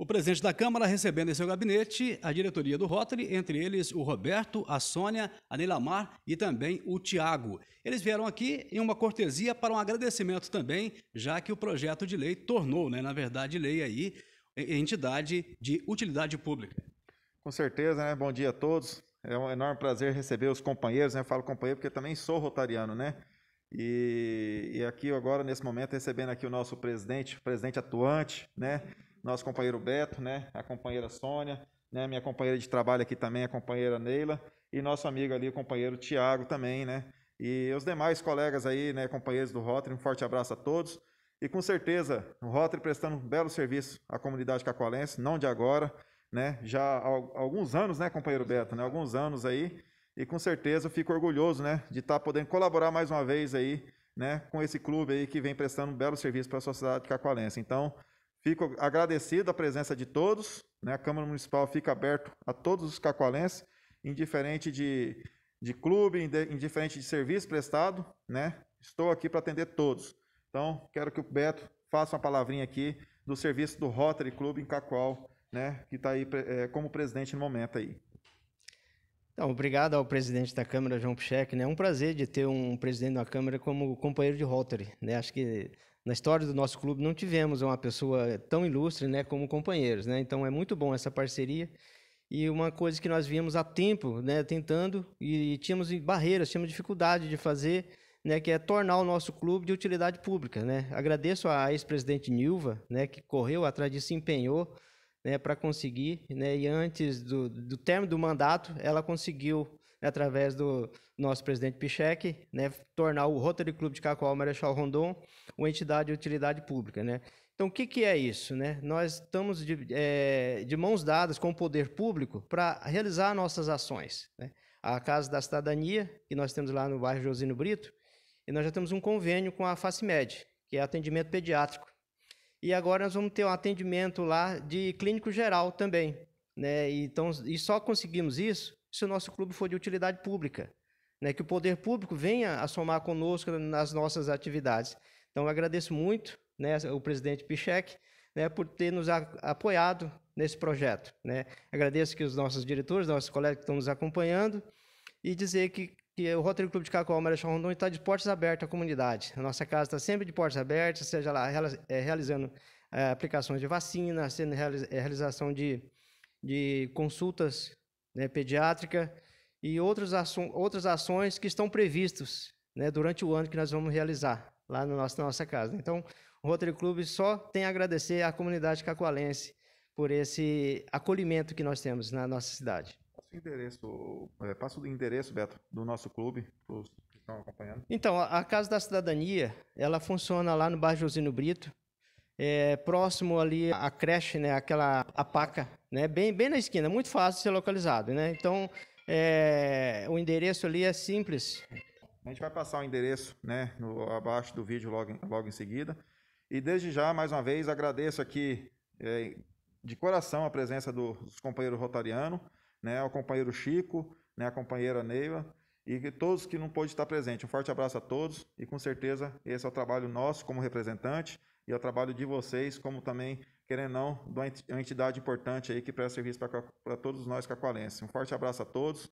O presidente da Câmara recebendo em seu gabinete a diretoria do Rotary, entre eles o Roberto, a Sônia, a Neilamar e também o Tiago. Eles vieram aqui em uma cortesia para um agradecimento também, já que o projeto de lei tornou, né, na verdade, lei aí, entidade de utilidade pública. Com certeza, né? Bom dia a todos. É um enorme prazer receber os companheiros, né? Eu falo companheiro porque também sou rotariano, né? E, e aqui agora, nesse momento, recebendo aqui o nosso presidente, presidente atuante, né? Nosso companheiro Beto, né, a companheira Sônia, né, minha companheira de trabalho aqui também, a companheira Neila, e nosso amigo ali, o companheiro Tiago também, né, e os demais colegas aí, né, companheiros do Rotary, um forte abraço a todos, e com certeza, o Rotary prestando um belo serviço à comunidade cacoalense, não de agora, né, já há alguns anos, né, companheiro Beto, né, alguns anos aí, e com certeza eu fico orgulhoso, né, de estar tá podendo colaborar mais uma vez aí, né, com esse clube aí que vem prestando um belo serviço para a sociedade cacoalense. Então, Fico agradecido a presença de todos. Né? A Câmara Municipal fica aberta a todos os cacoalenses, indiferente de, de clube, indiferente de serviço prestado. Né? Estou aqui para atender todos. Então, quero que o Beto faça uma palavrinha aqui do serviço do Rotary Clube em Cacoal, né? que está aí é, como presidente no momento aí. Então, obrigado ao presidente da Câmara, João Pichek. Né? É um prazer de ter um presidente da Câmara como companheiro de Rotary. Né? Acho que na história do nosso clube não tivemos uma pessoa tão ilustre né, como companheiros. Né? Então é muito bom essa parceria. E uma coisa que nós víamos há tempo né, tentando e tínhamos barreiras, tínhamos dificuldade de fazer, né, que é tornar o nosso clube de utilidade pública. Né? Agradeço à ex-presidente Nilva, né, que correu atrás disso, se empenhou né, para conseguir, né, e antes do, do término do mandato, ela conseguiu através do nosso presidente Pichek, né, tornar o Rotary Clube de Cacoal Marechal Rondon uma entidade de utilidade pública. Né? Então, o que, que é isso? Né? Nós estamos de, é, de mãos dadas com o poder público para realizar nossas ações. Né? A Casa da Cidadania, que nós temos lá no bairro Josino Brito, e nós já temos um convênio com a FACIMED, que é atendimento pediátrico. E agora nós vamos ter um atendimento lá de clínico geral também. Né? Então, e só conseguimos isso se o nosso clube for de utilidade pública, né, que o poder público venha a somar conosco nas nossas atividades. Então, eu agradeço muito né, o presidente Pichek né, por ter nos apoiado nesse projeto. Né. Agradeço que os nossos diretores, nossos colegas que estão nos acompanhando, e dizer que, que o Rotary Clube de Cacoal Marechal Rondon está de portas abertas à comunidade. A nossa casa está sempre de portas abertas, seja lá é, realizando é, aplicações de vacina, sendo é, realização de, de consultas né, e outras, aço outras ações que estão previstas né, durante o ano que nós vamos realizar lá no nosso, na nossa casa. Então, o Rotary Club só tem a agradecer à comunidade cacoalense por esse acolhimento que nós temos na nossa cidade. O endereço, é, passa o endereço, Beto, do nosso clube, para os que estão acompanhando. Então, a Casa da Cidadania, ela funciona lá no bairro Josino Brito, é, próximo ali à creche, né, aquela a paca, né, bem, bem na esquina, muito fácil de ser localizado, né? Então, é, o endereço ali é simples. A gente vai passar o endereço, né, no, abaixo do vídeo logo, logo em seguida. E desde já, mais uma vez, agradeço aqui é, de coração a presença do, dos companheiros rotarianos, né, ao companheiro Chico, né, a companheira Neiva, e todos que não pôde estar presente. Um forte abraço a todos e com certeza esse é o trabalho nosso como representante e é o trabalho de vocês, como também, querendo ou não, de uma entidade importante aí que presta serviço para todos nós cacoalenses. Um forte abraço a todos